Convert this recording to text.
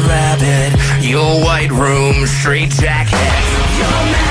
rabbit, your white room, straight jacket.